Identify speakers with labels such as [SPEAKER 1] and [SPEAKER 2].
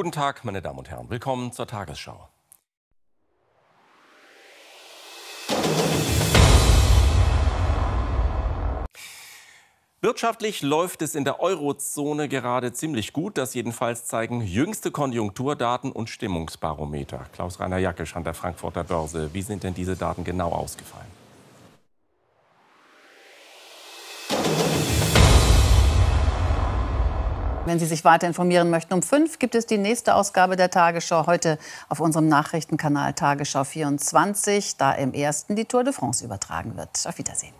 [SPEAKER 1] Guten Tag, meine Damen und Herren. Willkommen zur Tagesschau. Wirtschaftlich läuft es in der Eurozone gerade ziemlich gut. Das jedenfalls zeigen jüngste Konjunkturdaten und Stimmungsbarometer. Klaus-Rainer Jackisch an der Frankfurter Börse. Wie sind denn diese Daten genau ausgefallen?
[SPEAKER 2] Wenn Sie sich weiter informieren möchten, um fünf gibt es die nächste Ausgabe der Tagesschau heute auf unserem Nachrichtenkanal Tagesschau 24, da im ersten die Tour de France übertragen wird. Auf Wiedersehen.